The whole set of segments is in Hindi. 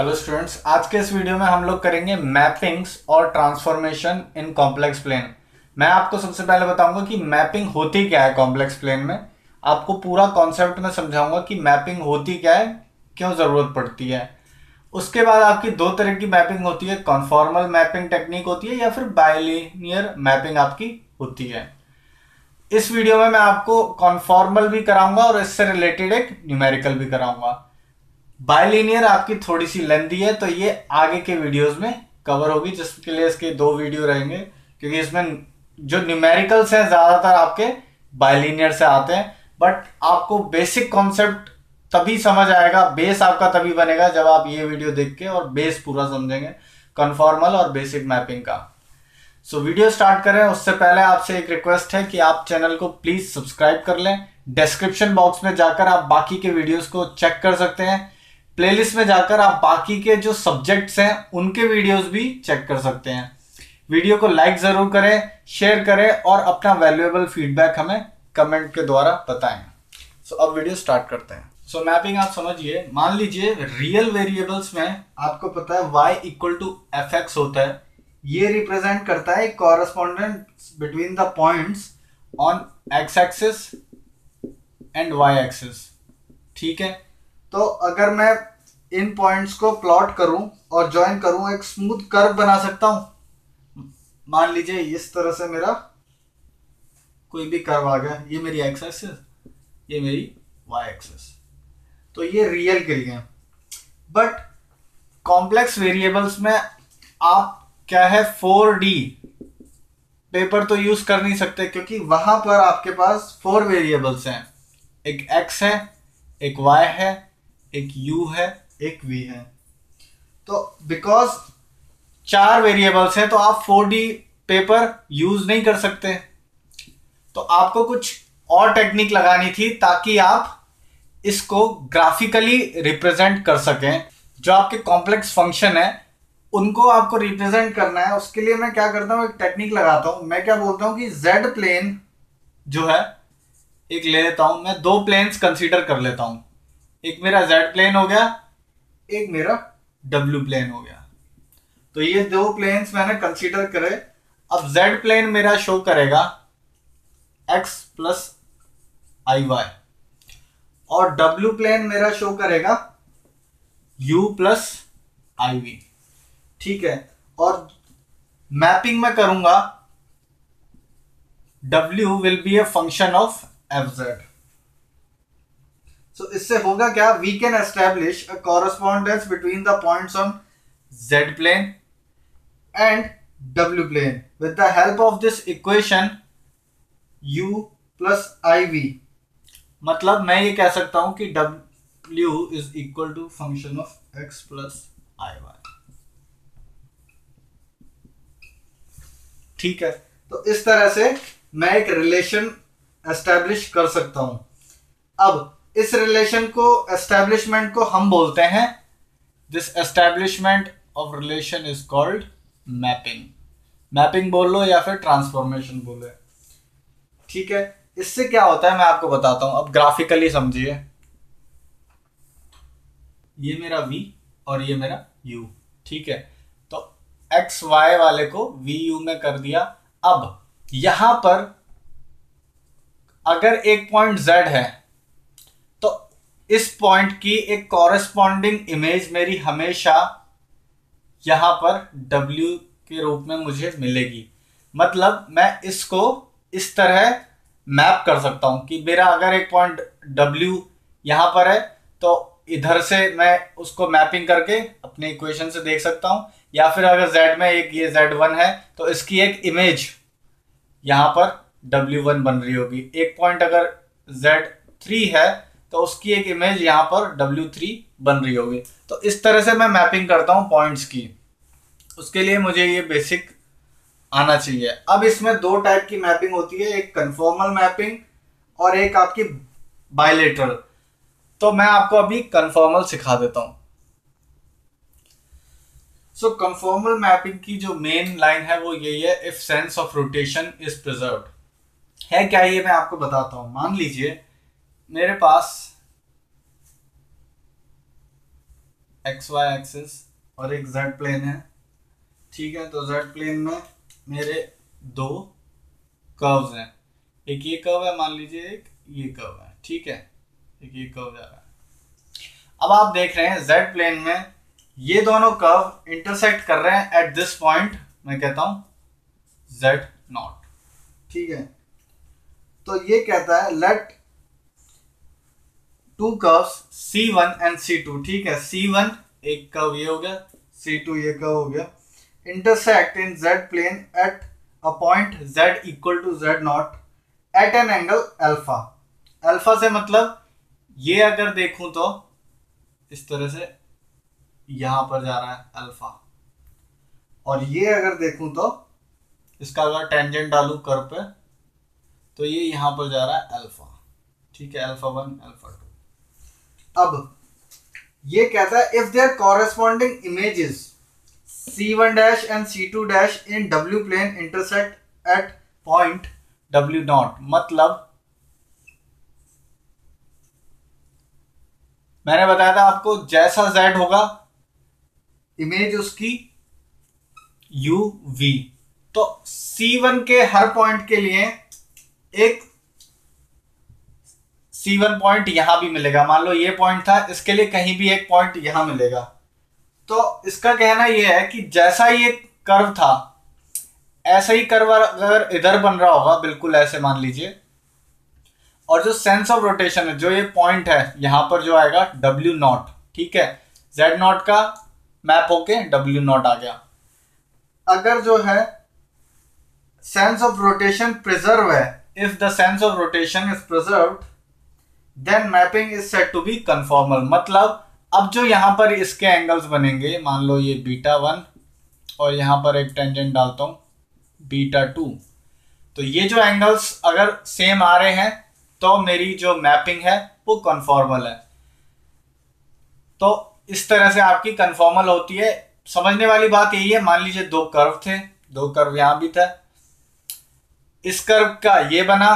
हेलो स्टूडेंट्स आज के इस वीडियो में हम लोग करेंगे मैपिंग्स और ट्रांसफॉर्मेशन इन कॉम्प्लेक्स प्लेन मैं आपको सबसे पहले बताऊँगा कि मैपिंग होती क्या है कॉम्प्लेक्स प्लेन में। आपको पूरा कॉन्सेप्ट में समझाऊँगा कि मैपिंग होती क्या है, क्यों ज़रूरत पड़ती है। उसके बाद आपकी दो तरह की मैपिंग होती है कॉन्फॉर्मल मैपिंग टेक्निक होती है या फिर बायलिनियर मैपिंग आपकी होती है। इस वीडियो में मैं आपको कॉन्फॉर्मल भी कराऊँगा और इससे रिलेटेड एक न्यूमेरिकल भी कराऊँगा। बायलिनियर आपकी थोड़ी सी लेंदी है तो ये आगे के वीडियोस में कवर होगी जिसके लिए इसके दो वीडियो रहेंगे। क्योंकि इसमें जो न्यूमेरिकल्स हैं ज़्यादातर आपके बायलिनियर से आते हैं। बट आपको बेसिक कॉन्सेप्ट तभी समझ आएगा बेस आपका तभी बनेगा जब आप ये वीडियो देख के और बेस पूरा समझेंगे कन्फॉर्मल और बेसिक मैपिंग का। सो so, वीडियो स्टार्ट करें उससे पहले आपसे एक रिक्वेस्ट है कि आप चैनल को प्लीज़ सब्सक्राइब कर लें। डिस्क्रिप्शन बॉक्स में जाकर आप बाकी के वीडियोस को चेक कर सकते हैं। प्लेलिस्ट में जाकर आप बाकी के जो सब्जेक्ट्स हैं उनके वीडियोस भी चेक कर सकते हैं। वीडियो को लाइक ज़रूर करें शेयर करें और अपना वैल्यूएबल फीडबैक हमें कमेंट के द्वारा बताएँ। सो so, अब वीडियो स्टार्ट करते हैं। सो so, मैपिंग आप समझिए। मान लीजिए रियल वेरिएबल्स में आपको पता है y equal to F X होता है। ये रिप्रेजेंट करता है correspondence between the points on X axis and Y axis ठीक है? तो अगर मैं इन पॉइंट्स को प्लॉट करूँ और ज्वाइन करूँ, एक स्मूथ कर्व बना सकता हूँ। मान लीजिए इस तरह से मेरा कोई भी कर्व आ गया, ये मेरी एक्स एक्सिस ये मेरी वाई एक्सेस तो ये रियल के लिए। बट कॉम्प्लेक्स वेरिएबल्स में आप क्या है फोर डी पेपर तो यूज़ कर नहीं सकते, क्योंकि वहाँ पर आपके पास फोर वेरिएबल्स हैं। एक एक्स है, एक वाई है एक u है, एक v है। तो बिकॉज़ चार वेरिएबल्स हैं तो आप 4D पेपर यूज़ नहीं कर सकते। तो आपको कुछ और टेक्निक लगानी थी ताकि आप इसको ग्राफिकली रिप्रेजेंट कर सकें। जो आपके कॉम्प्लेक्स फ़ंक्शन है, उनको आपको रिप्रेजेंट करना है। उसके लिए मैं क्या करता हूँ, एक टेक्निक लगाता हूँ। मैं क्या बोलता हूँ कि जेड प्लेन जो है, एक ले लेता हूँ। मैं दो प्लेन्स कंसीडर कर लेता हूँ। एक मेरा जेड प्लेन हो गया एक मेरा डब्ल्यू प्लेन हो गया। तो ये दो प्लेन्स मैंने कंसीडर करे। अब जेड प्लेन मेरा शो करेगा एक्स प्लस आई वाई और डब्ल्यू प्लेन मेरा शो करेगा यू प्लस आई वी ठीक है? और मैपिंग में करूँगा W will be a function of F Z so इससे होगा क्या? We can establish a correspondence between the points on Z plane and W plane with the help of this equation u plus I V मतलब मैं ये कह सकता हूँ कि w is equal to function of x plus I Y ठीक है? तो इस तरह से मैं एक रिलेशन एस्टेब्लिश कर सकता हूँ। अब इस रिलेशन को एस्टेब्लिशमेंट को हम बोलते हैं। This establishment of relation is called mapping mapping बोल लो या फिर ट्रांसफॉर्मेशन बोलो ठीक है? इससे क्या होता है मैं आपको बताता हूँ। अब ग्राफिकली समझिए। ये मेरा v और ये मेरा u ठीक है? तो एक्स वाई वाले को वी यू में कर दिया। अब यहाँ पर अगर एक पॉइंट z है इस पॉइंट की एक कॉरेस्पॉन्डिंग इमेज मेरी हमेशा यहाँ पर W के रूप में मुझे मिलेगी। मतलब मैं इसको इस तरह मैप कर सकता हूँ कि मेरा अगर एक पॉइंट W यहाँ पर है तो इधर से मैं उसको मैपिंग करके अपने इक्वेशन से देख सकता हूँ। या फिर अगर Z में एक ये Z1 है तो इसकी एक इमेज यहाँ पर W1 बन रही होगी। एक पॉइंट अगर Z3 है तो उसकी एक इमेज यहाँ पर W3 बन रही होगी। तो इस तरह से मैं मैपिंग करता हूँ पॉइंट्स की। उसके लिए मुझे ये बेसिक आना चाहिए। अब इसमें दो टाइप की मैपिंग होती है, एक कन्फॉर्मल मैपिंग और एक आपकी बायलेटरल तो मैं आपको अभी कन्फॉर्मल सिखा देता हूँ। सो कन्फॉर्मल मैपिंग की जो मेन लाइन है वो यही है if sense of rotation is preserve है क्या ये मैं आपको बताता हूँ? मान लीजिए मेरे पास एक्स वाई एक्सिस और एक जेड प्लेन है। ठीक है तो जेड प्लेन में मेरे दो कर्व्स हैं। एक ये कर्व है, मान लीजिए एक ये कर्व है। ठीक है, एक ये कर्व जा रहा है। अब आप देख रहे हैं जेड प्लेन में ये दोनों कर्व इंटरसेक्ट कर रहे हैं। एट दिस पॉइंट मैं कहता हूँ जेड नॉट ठीक है तो ये कहता है let two curves C one and C two ठीक है? सी वन एक कर्व ये हो गया सी टू ये कर्व हो गया। Intersect in Z plane at a point Z equal to Z not at an angle alpha alpha से मतलब ये अगर देखूँ तो इस तरह से यहाँ पर जा रहा है अल्फ़ा और ये अगर देखूँ तो इसका अगर टेंजेंट डालू कर पे तो ये यहाँ पर जा रहा है अल्फ़ा ठीक है? अल्फ़ा वन अल्फ़ा टू अब ये कहता है if there corresponding images C one dash and C two dash in W plane intersect at point W not मतलब मैंने बताया था आपको जैसा जेड होगा इमेज उसकी यू वी तो सी वन के हर पॉइंट के लिए एक C1 पॉइंट यहाँ भी मिलेगा। मान लो ये पॉइंट था, इसके लिए कहीं भी एक पॉइंट यहाँ मिलेगा। तो इसका कहना यह है कि जैसा ये कर्व था, ऐसा ही कर्व अगर इधर बन रहा होगा, बिल्कुल ऐसे मान लीजिए। और जो सेंस ऑफ़ रोटेशन है, जो ये पॉइंट है, यहाँ पर जो आएगा डब्ल्यू नॉट ठीक है? जेड नॉट का मैप होके डब्ल्यू नॉट आ गया। अगर जो है सेंस ऑफ़ रोटेशन प्रिजर्व है if the sense of rotation is preserve then mapping is set to be conformal मतलब अब जो यहाँ पर इसके एंगल्स बनेंगे, मान लो ये बीटा वन और यहाँ पर एक टेंजेंट डालता हूँ बीटा टू तो ये जो एंगल्स अगर सेम आ रहे हैं तो मेरी जो मैपिंग है, वो कन्फॉर्मल है। तो इस तरह से आपकी कन्फॉर्मल होती है। समझने वाली बात यही है, मान लीजिए दो कर्व थे, दो कर्व यहाँ भी था। इस कर्व का ये बना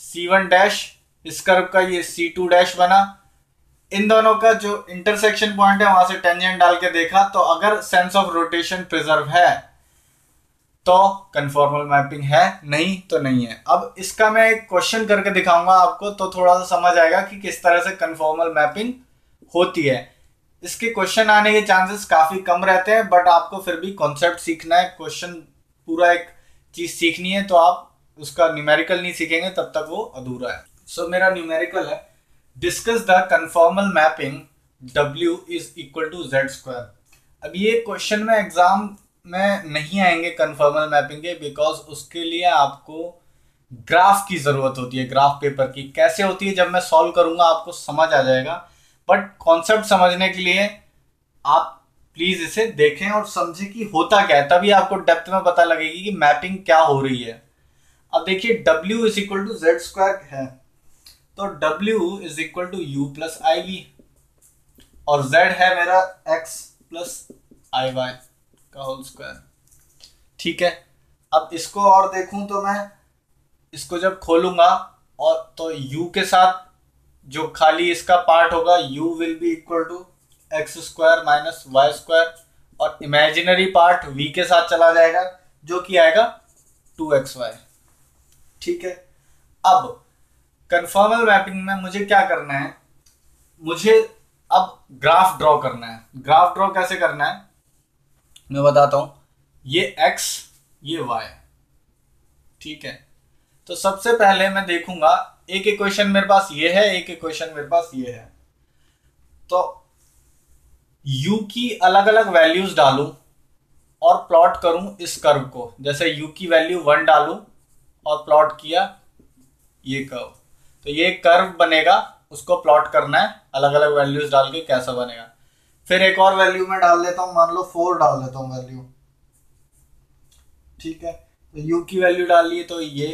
सी वन डैश इस कर्व का ये सी टू डैश बना। इन दोनों का जो इंटरसेक्शन पॉइंट है, वहाँ से टेंजेंट डाल के देखा तो अगर सेंस ऑफ़ रोटेशन प्रिजर्व है तो कन्फॉर्मल मैपिंग है, नहीं तो नहीं है। अब इसका मैं एक क्वेश्चन करके दिखाऊँगा आपको तो थोड़ा सा समझ आएगा कि किस तरह से कन्फॉर्मल मैपिंग होती है। इसके क्वेश्चन आने के चांसेस काफ़ी कम रहते हैं बट आपको फिर भी कॉन्सेप्ट सीखना है क्वेश्चन पूरा एक चीज़ सीखनी है तो आप उसका न्यूमेरिकल नहीं सीखेंगे, तब तक वो अधूरा है। सो मेरा न्यूमेरिकल है. Discuss the conformal mapping W is equal to Z square अब ये क्वेश्चन में एग्ज़ाम में नहीं आएँगे कन्फर्मल मैपिंग के बिकॉज़ उसके लिए आपको ग्राफ की ज़रूरत होती है ग्राफ पेपर की. कैसे होती है? जब मैं सॉल्व करूँगा, आपको समझ आ जाएगा. बट कॉन्सेप्ट समझने के लिए आप प्लीज़ इसे देखें और समझें कि होता क्या है. तभी आपको डेप्थ में पता लगेगी कि मैपिंग क्या हो रही है. अब देखिए, W is equal to Z square है. तो W is equal to U plus I V और Z है मेरा X प्लस आई वाई का होल स्क्वायर ठीक है? अब इसको और देखूँ तो मैं इसको जब खोलूँगा और तो U के साथ जो खाली इसका पार्ट होगा, U will be equal to X square minus Y square और इमेजिनरी पार्ट V के साथ चला जाएगा, जो कि आएगा टू एक्स वाई ठीक है? अब कन्फर्मल मैपिंग में मुझे क्या करना है? मुझे अब ग्राफ ड्रॉ करना है। ग्राफ ड्रॉ कैसे करना है? मैं बताता हूँ। ये x, ये y ठीक है? तो सबसे पहले मैं देखूँगा, एक इक्वेशन मेरे पास ये है, एक इक्वेशन मेरे पास ये है। तो u की अलग अलग वैल्यूज़ डालूं और प्लॉट करूँ इस कर्व को। जैसे u की वैल्यू वन डालूं और प्लॉट किया ये कर्व तो ये कर्व बनेगा, उसको प्लॉट करना है अलग अलग वैल्यूज़ डाल के कैसा बनेगा। फिर एक और वैल्यू में डाल देता हूँ, मान लो फोर डाल देता हूँ वैल्यू ठीक है? तो यू की वैल्यू डाल लिए तो ये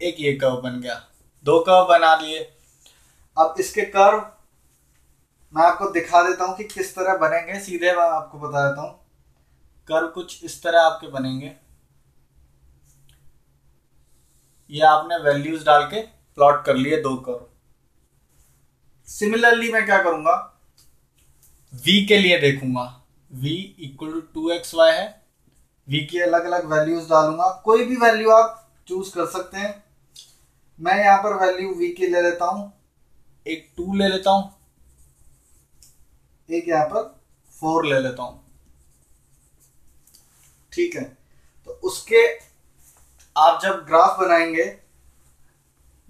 एक ये कर्व बन गया। दो कर्व बना लिए अब इसके कर्व मैं आपको दिखा देता हूँ कि किस तरह बनेंगे, सीधे मैं आपको बता देता हूँ। कर्व कुछ इस तरह आपके बनेंगे। ये आपने वैल्यूज़ डाल के प्लॉट कर लिए दो कर्व सिमिलरली मैं क्या करूँगा? V के लिए देखूँगा। V equal to X Y है। V की अलग अलग वैल्यूज़ डालूँगा। कोई भी वैल्यू आप चूज़ कर सकते हैं। मैं यहाँ पर वैल्यू v की ले लेता हूँ। एक टू ले लेता हूँ। एक यहाँ पर फोर ले लेता हूँ। ठीक है? तो उसके आप जब ग्राफ बनाएँगे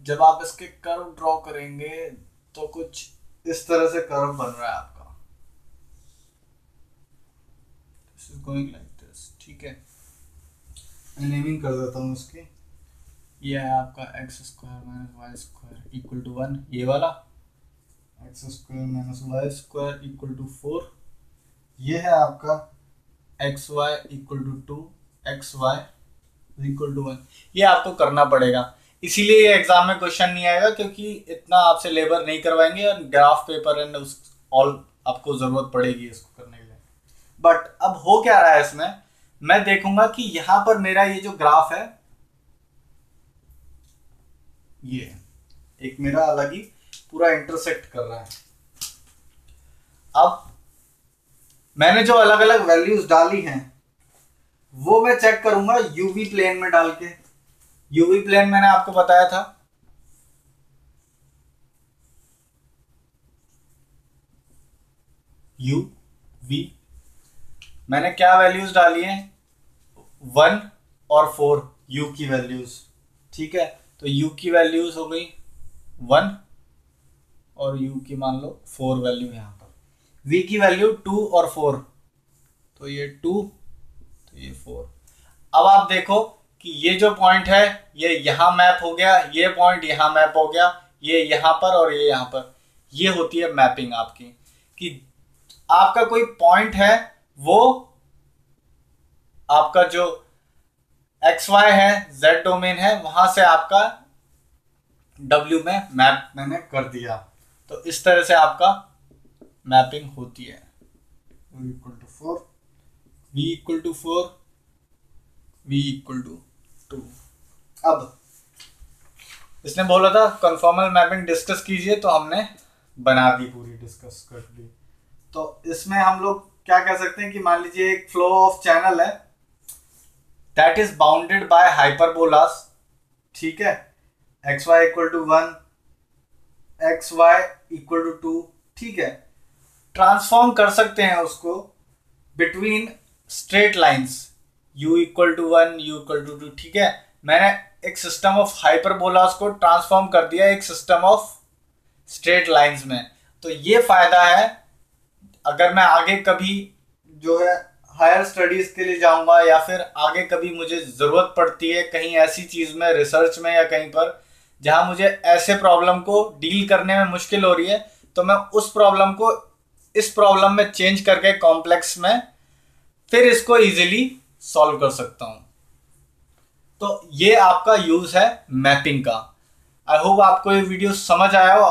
जब आप इसके कर्व ड्रॉ करेंगे तो कुछ इस तरह से कर्व बन रहा है आपका। This is going like this ठीक है? मैं नेमिंग कर देता हूँ इसकी। ये है आपका X square minus Y square equal to one ये वाला। X square minus Y square equal to four ये है आपका X Y equal to two X Y equal to one ये आपको करना पड़ेगा। इसीलिए एग्ज़ाम में क्वेश्चन नहीं आएगा, क्योंकि इतना आपसे लेबर नहीं करवाएँगे और ग्राफ पेपर एंड उस ऑल आपको ज़रूरत पड़ेगी इसको करने के लिए। बट अब हो क्या रहा है इसमें? मैं देखूँगा कि यहाँ पर मेरा ये जो ग्राफ है, ये, एक मेरा अलग ही पूरा इंटरसेक्ट कर रहा है। अब मैंने जो अलग अलग वैल्यूज़ डाली हैं, वो मैं चेक करूँगा यूवी प्लेन में डाल के। यूवी प्लेन मैंने आपको बताया था। यू वी मैंने क्या वैल्यूज़ डाली हैं? वन और फोर यू की वैल्यूज़ ठीक है? तो यू की वैल्यूज़ हो गई वन और यू की मान लो फोर वैल्यू यहाँ पर। V की वैल्यू टू और फोर तो ये टू तो ये फोर अब आप देखो कि ये जो पॉइंट है, ये यहाँ मैप हो गया, ये पॉइंट यहाँ मैप हो गया, ये यहाँ पर और ये यहाँ पर। ये होती है मैपिंग आपकी। कि आपका कोई पॉइंट है, वो आपका जो एक्स वाई है जेड डोमेन है, वहाँ से आपका डब्ल्यू में मैप मैंने कर दिया। तो इस तरह से आपका मैपिंग होती है। Equal to four V equal to four V equal to two अब। इसने बोला था कन्फॉर्मल मैपिंग डिस्कस कीजिए तो हमने बना दी पूरी डिस्कस कर दी। तो इसमें हम लोग क्या कह सकते हैं कि मान लीजिए एक फ्लो ऑफ़ चैनल है। That is bounded by hyperbolas ठीक है? X Y equal to one X Y equal to two ठीक है? ट्रांसफॉर्म कर सकते हैं उसको between straight lines u equal to one U equal to two ठीक है? मैंने एक सिस्टम ऑफ़ हाइपरबोलास को ट्रांसफॉर्म कर दिया एक सिस्टम ऑफ़ स्ट्रेट लाइंस में। तो ये फ़ायदा है, अगर मैं आगे कभी जो है हायर स्टडीज़ के लिए जाऊँगा या फिर आगे कभी मुझे ज़रूरत पड़ती है कहीं ऐसी चीज़ में रिसर्च में या कहीं पर, जहाँ मुझे ऐसे प्रॉब्लम को डील करने में मुश्किल हो रही है तो मैं उस प्रॉब्लम को इस प्रॉब्लम में चेंज करके कॉम्प्लेक्स में, फिर इसको इजीली सॉल्व कर सकता हूँ। तो ये आपका यूज़ है मैपिंग का। आई होप आपको ये वीडियो समझ आया हो।